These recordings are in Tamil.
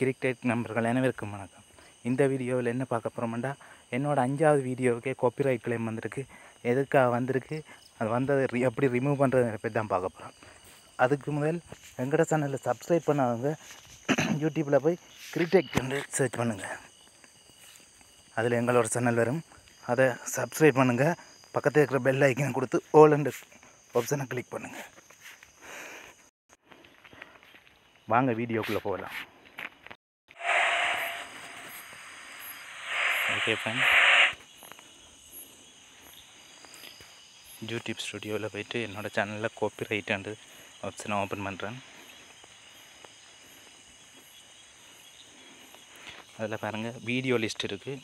கிரிக்கெட் நண்பர்கள் அனைவருக்கும் வணக்கம். இந்த வீடியோவில் என்ன பார்க்க போகிறோம்டா என்னோடய அஞ்சாவது வீடியோவுக்கே காப்பிரைட் கிளைம் வந்திருக்கு. எதுக்காக வந்திருக்கு? அது வந்ததை எப்படி ரிமூவ் பண்ணுறது பற்றி தான் பார்க்க போகிறோம் அதுக்கு முதல் வெங்கட சேனலில் சப்ஸ்கிரைப் பண்ணாதவங்க யூடியூப்பில் போய் கிரிக்கெட் சர்ச் பண்ணுங்கள் அதில் எங்களோட சேனல் வரும். அதை சப்ஸ்கிரைப் பண்ணுங்கள் பக்கத்தில் இருக்கிற பெல் ஐக்கனை கொடுத்து ஓல் அண்ட் ஆப்ஷனை கிளிக் பண்ணுங்கள் வாங்க வீடியோக்குள்ளே போகலாம். ஓகே ஃபைன் யூடியூப் ஸ்டுடியோவில் போயிட்டு என்னோடய சேனலில் காப்பி அண்டு ஆப்ஷனை ஓப்பன் பண்ணுறேன் அதில் பாருங்கள் வீடியோ லிஸ்ட் இருக்குது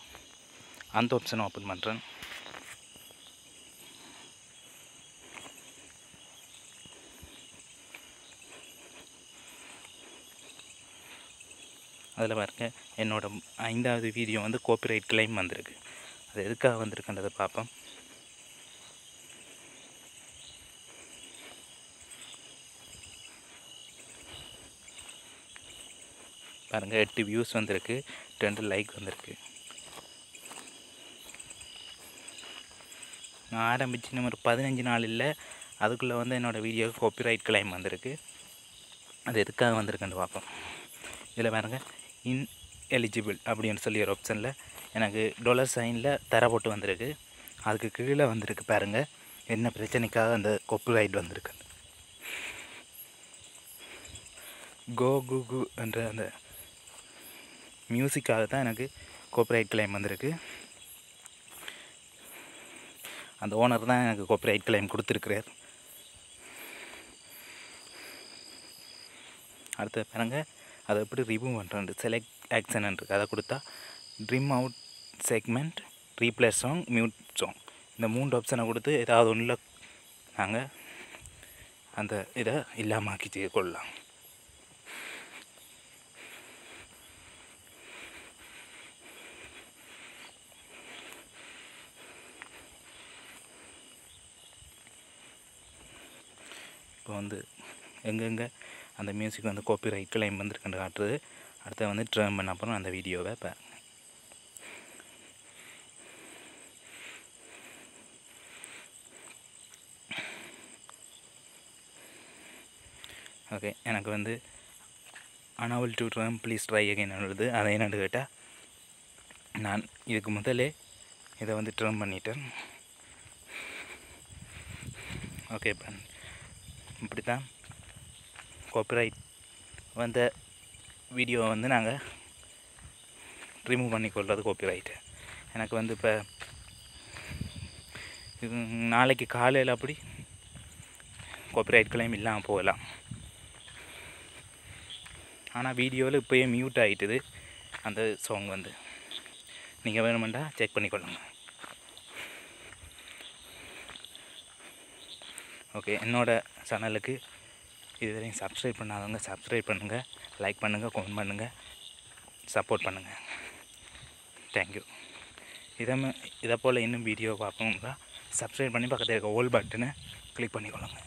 அந்த ஆப்ஷனை ஓப்பன் பண்ணுறேன் அதில் பாருங்கள் என்னோடய ஐந்தாவது வீடியோ வந்து கோப்பிரைட் கிளைம் வந்திருக்கு. அது எதுக்காக வந்திருக்குன்றதை பார்ப்போம். பாருங்கள் எட்டு வியூஸ் வந்திருக்கு ரெண்டு லைக் வந்திருக்கு. நான் ஆரம்பித்து இன்னும் ஒரு பதினஞ்சு நாள் இல்லை. அதுக்குள்ளே வந்து என்னோடய வீடியோவுக்கு காப்பிரைட் கிளைம் வந்திருக்கு. அது எதுக்காக வந்திருக்குன்னு பார்ப்போம். இதில் பாருங்க இன் எலிஜிபிள் அப்படின்னு சொல்லி ஒரு ஆப்ஷனில் எனக்கு டொலர் சைனில் தர போட்டு வந்திருக்கு. அதுக்கு கீழே வந்திருக்கு பாருங்கள் என்ன பிரச்சனைக்காக அந்த காப்பிரைட் வந்திருக்கு. கோ குகு என்ற அந்த மியூசிக்காக தான் எனக்கு காப்பிரைட் கிளைம் வந்திருக்கு. அந்த ஓனர் தான் எனக்கு காப்பிரைட் கிளைம் கொடுத்துருக்குறார். அடுத்து பாருங்க. அதை எப்படி ரிமூவ் பண்ணுறது செலக்ட் ஆக்ஷன் இருக்குது அதை கொடுத்தா trim out segment replace song mute song இந்த மூணு ஆப்ஷனை கொடுத்து ஏதாவது ஒன்றில் நாங்கள் அந்த இதை இல்லாமாக்கி கொள்ளலாம். இப்போ வந்து எங்கெங்கே அந்த மியூசிக் வந்து கோப்பி ரைட் கிளைம் வந்துருக்குன்னு காட்டுறது. அடுத்து வந்து ட்ரம் பண்ண அப்புறம் அந்த வீடியோவை இப்போ. ஓகே எனக்கு வந்து unable to trim please try again எழுது அதை என்னென்னு கேட்டால் நான் இதுக்கு முதலே இதை வந்து ட்ரம் பண்ணிட்டேன். ஓகே இப்போ இப்படி தான் காப்பிரைட் வந்த வீடியோவை வந்து நாங்கள் ரிமூவ் பண்ணிக்கொள்வது காப்பிரைட்டு எனக்கு வந்து இப்போ நாளைக்கு காலையில் அப்படி காப்பிரைட் கிளைம் இல்லாமல் போகலாம். ஆனால் வீடியோவில் இப்போயே மியூட் ஆகிட்டுது அந்த சாங் வந்து. நீங்கள் வேணுமெண்டா செக் பண்ணிக்கொள்ளுங்க. ஓகே என்னோடய சேனலுக்கு இதுவரையும் சப்ஸ்கிரைப் பண்ணாதவங்க சப்ஸ்கிரைப் பண்ணுங்கள் லைக் பண்ணுங்கள் கமெண்ட் பண்ணுங்கள் சப்போர்ட் பண்ணுங்கள் தேங்க்யூ இதை இதை போல் இன்னும் வீடியோ பார்க்கணுங்களா சப்ஸ்கிரைப் பண்ணி பக்கத்தில் இருக்க ஓல் பட்டனை கிளிக் பண்ணிக்கொள்ளுங்க.